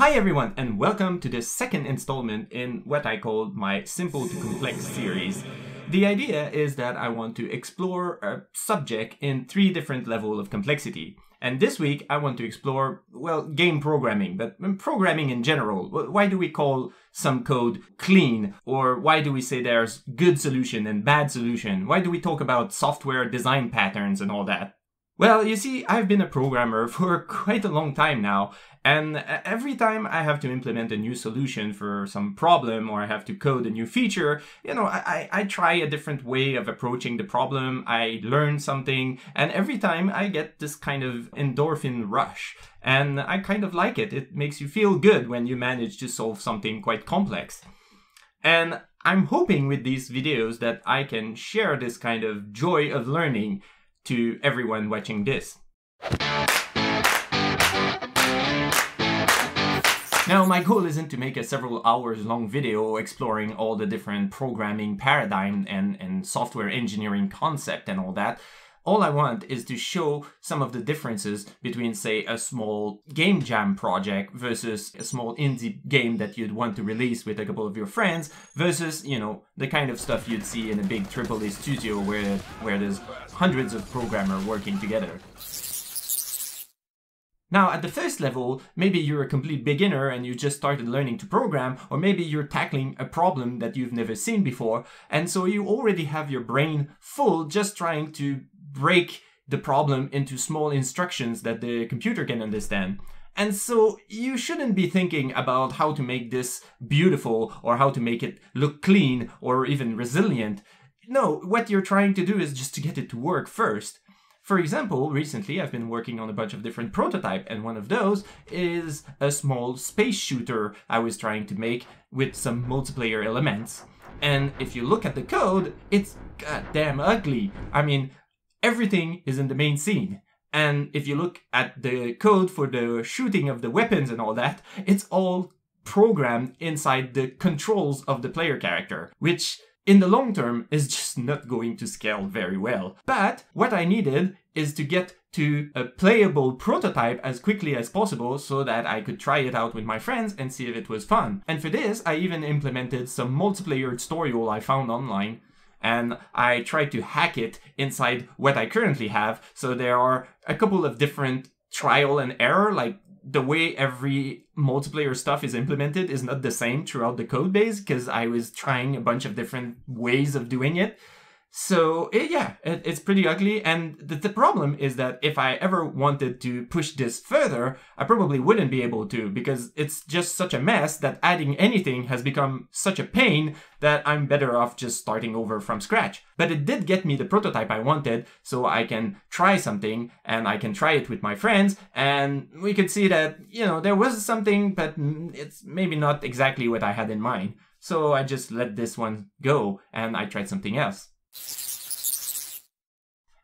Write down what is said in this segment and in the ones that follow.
Hi everyone and welcome to the second installment in what I call my Simple to Complex series. The idea is that I want to explore a subject in three different levels of complexity. And this week I want to explore, well, game programming, but um, programming in general. Why do we call some code clean? Or why do we say there's good solution and bad solution? Why do we talk about software design patterns and all that? Well, you see, I've been a programmer for quite a long time now, and every time I have to implement a new solution for some problem or I have to code a new feature, you know, I, I try a different way of approaching the problem, I learn something, and every time I get this kind of endorphin rush. And I kind of like it. It makes you feel good when you manage to solve something quite complex. And I'm hoping with these videos that I can share this kind of joy of learning to everyone watching this. Now, my goal isn't to make a several hours long video exploring all the different programming paradigm and, and software engineering concept and all that. All I want is to show some of the differences between, say, a small game jam project versus a small indie game that you'd want to release with a couple of your friends versus, you know, the kind of stuff you'd see in a big AAA studio where, where there's hundreds of programmers working together. Now, at the first level, maybe you're a complete beginner and you just started learning to program, or maybe you're tackling a problem that you've never seen before, and so you already have your brain full just trying to break the problem into small instructions that the computer can understand. And so you shouldn't be thinking about how to make this beautiful or how to make it look clean or even resilient. No, what you're trying to do is just to get it to work first. For example, recently I've been working on a bunch of different prototype and one of those is a small space shooter I was trying to make with some multiplayer elements. And if you look at the code, it's goddamn ugly. I mean, everything is in the main scene. And if you look at the code for the shooting of the weapons and all that, it's all programmed inside the controls of the player character, which in the long term is just not going to scale very well. But what I needed is to get to a playable prototype as quickly as possible so that I could try it out with my friends and see if it was fun. And for this, I even implemented some multiplayer storyboard I found online and I tried to hack it inside what I currently have. So there are a couple of different trial and error, like the way every multiplayer stuff is implemented is not the same throughout the code base because I was trying a bunch of different ways of doing it. So it, yeah, it, it's pretty ugly. And the, the problem is that if I ever wanted to push this further, I probably wouldn't be able to because it's just such a mess that adding anything has become such a pain that I'm better off just starting over from scratch. But it did get me the prototype I wanted, so I can try something and I can try it with my friends. And we could see that, you know, there was something, but it's maybe not exactly what I had in mind. So I just let this one go and I tried something else.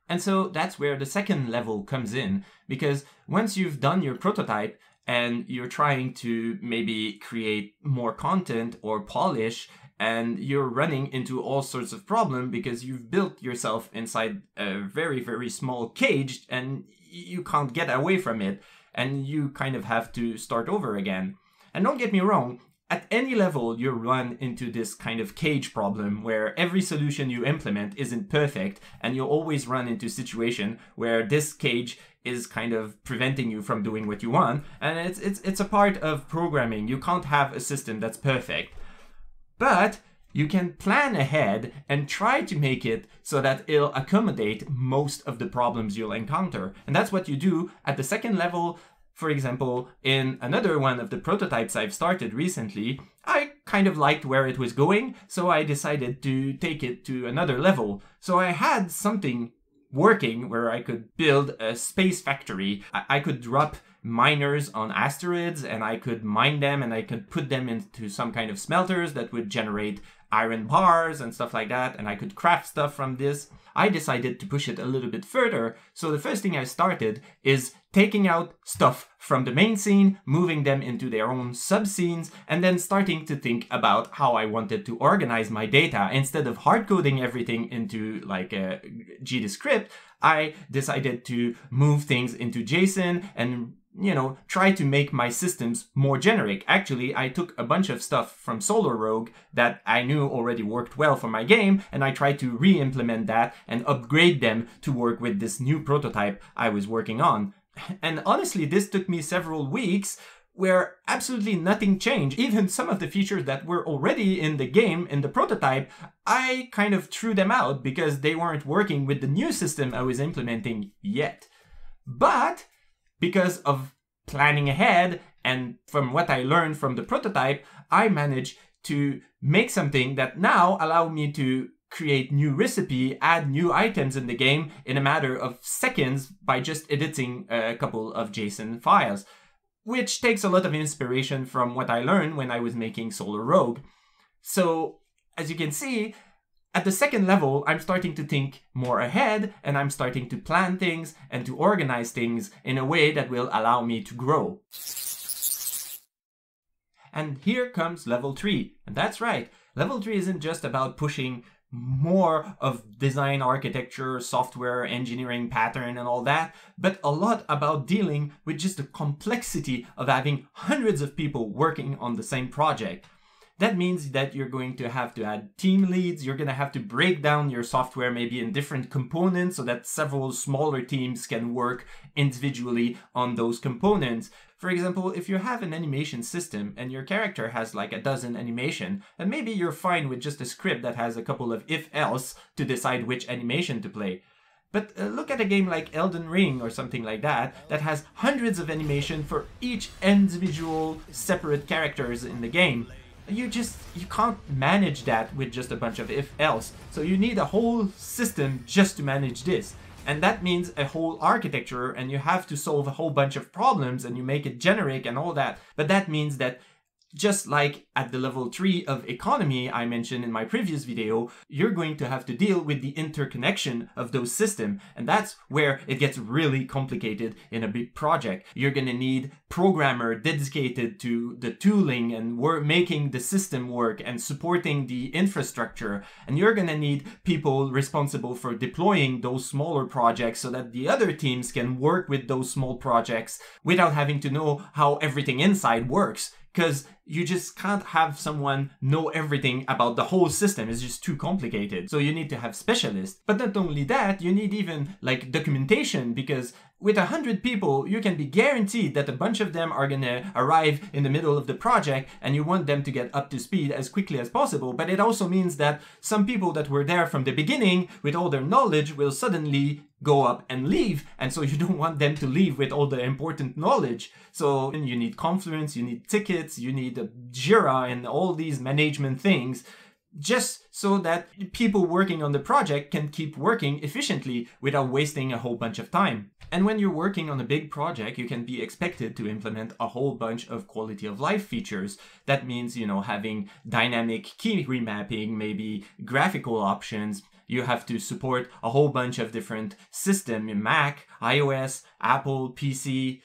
And so that's where the second level comes in, because once you've done your prototype and you're trying to maybe create more content or polish, and you're running into all sorts of problem because you've built yourself inside a very, very small cage and you can't get away from it, and you kind of have to start over again. And don't get me wrong, at any level, you run into this kind of cage problem where every solution you implement isn't perfect, and you'll always run into a situation where this cage is kind of preventing you from doing what you want. And it's it's it's a part of programming. You can't have a system that's perfect. But you can plan ahead and try to make it so that it'll accommodate most of the problems you'll encounter. And that's what you do at the second level for example, in another one of the prototypes I've started recently, I kind of liked where it was going, so I decided to take it to another level. So I had something working where I could build a space factory. I, I could drop miners on asteroids and I could mine them and I could put them into some kind of smelters that would generate iron bars and stuff like that, and I could craft stuff from this. I decided to push it a little bit further. So the first thing I started is taking out stuff from the main scene, moving them into their own sub scenes, and then starting to think about how I wanted to organize my data. Instead of hard coding everything into like uh, a GDScript, I decided to move things into JSON and you know, try to make my systems more generic. Actually, I took a bunch of stuff from Solar Rogue that I knew already worked well for my game, and I tried to re-implement that and upgrade them to work with this new prototype I was working on. And honestly, this took me several weeks where absolutely nothing changed. Even some of the features that were already in the game, in the prototype, I kind of threw them out because they weren't working with the new system I was implementing yet. But because of planning ahead and from what I learned from the prototype, I managed to make something that now allow me to create new recipe, add new items in the game in a matter of seconds by just editing a couple of JSON files, which takes a lot of inspiration from what I learned when I was making Solar Rogue. So, as you can see, at the second level, I'm starting to think more ahead and I'm starting to plan things and to organize things in a way that will allow me to grow. And here comes level 3. And that's right, level 3 isn't just about pushing more of design architecture, software, engineering pattern and all that, but a lot about dealing with just the complexity of having hundreds of people working on the same project. That means that you're going to have to add team leads. You're going to have to break down your software maybe in different components so that several smaller teams can work individually on those components. For example, if you have an animation system and your character has like a dozen animation, then maybe you're fine with just a script that has a couple of if else to decide which animation to play. But uh, look at a game like Elden Ring or something like that, that has hundreds of animation for each individual separate characters in the game you just you can't manage that with just a bunch of if else. So you need a whole system just to manage this. And that means a whole architecture and you have to solve a whole bunch of problems and you make it generic and all that. But that means that just like at the level 3 of economy I mentioned in my previous video, you're going to have to deal with the interconnection of those systems. And that's where it gets really complicated in a big project. You're going to need programmer dedicated to the tooling and we're making the system work and supporting the infrastructure. And you're going to need people responsible for deploying those smaller projects so that the other teams can work with those small projects without having to know how everything inside works because you just can't have someone know everything about the whole system. It's just too complicated. So you need to have specialists. But not only that you need even like documentation because with a hundred people you can be guaranteed that a bunch of them are gonna arrive in the middle of the project and you want them to get up to speed as quickly as possible. But it also means that some people that were there from the beginning with all their knowledge will suddenly go up and leave and so you don't want them to leave with all the important knowledge. So you need confluence you need tickets you need jira and all these management things just so that people working on the project can keep working efficiently without wasting a whole bunch of time. And when you're working on a big project, you can be expected to implement a whole bunch of quality of life features. That means, you know, having dynamic key remapping, maybe graphical options, you have to support a whole bunch of different systems Mac, iOS, Apple, PC,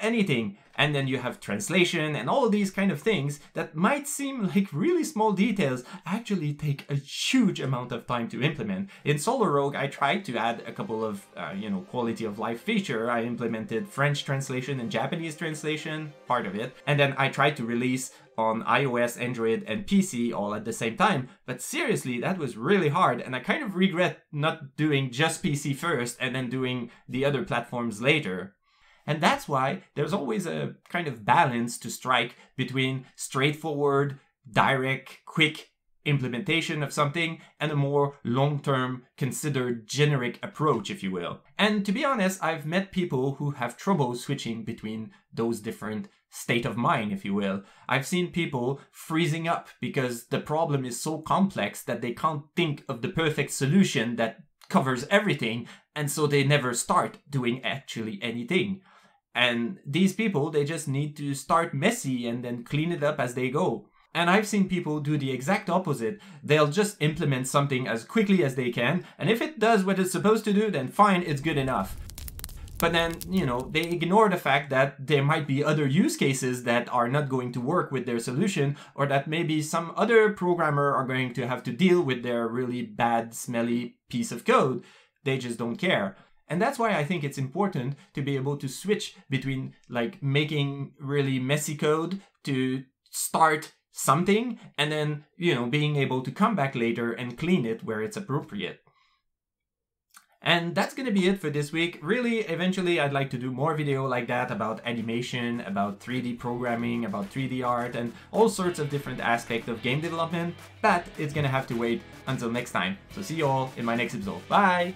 anything. And then you have translation and all these kind of things that might seem like really small details actually take a huge amount of time to implement. In Solar Rogue, I tried to add a couple of, uh, you know, quality of life feature. I implemented French translation and Japanese translation, part of it. And then I tried to release on iOS, Android, and PC all at the same time. But seriously, that was really hard, and I kind of regret not doing just PC first and then doing the other platforms later. And that's why there's always a kind of balance to strike between straightforward, direct, quick implementation of something and a more long term, considered generic approach, if you will. And to be honest, I've met people who have trouble switching between those different state of mind, if you will. I've seen people freezing up because the problem is so complex that they can't think of the perfect solution that covers everything, and so they never start doing actually anything. And these people, they just need to start messy and then clean it up as they go. And I've seen people do the exact opposite. They'll just implement something as quickly as they can, and if it does what it's supposed to do, then fine, it's good enough. But then, you know, they ignore the fact that there might be other use cases that are not going to work with their solution, or that maybe some other programmer are going to have to deal with their really bad, smelly piece of code. They just don't care. And that's why I think it's important to be able to switch between like making really messy code to start something and then, you know, being able to come back later and clean it where it's appropriate. And that's gonna be it for this week. Really, eventually I'd like to do more video like that about animation, about 3D programming, about 3D art, and all sorts of different aspects of game development, but it's gonna have to wait until next time. So see you all in my next episode. Bye!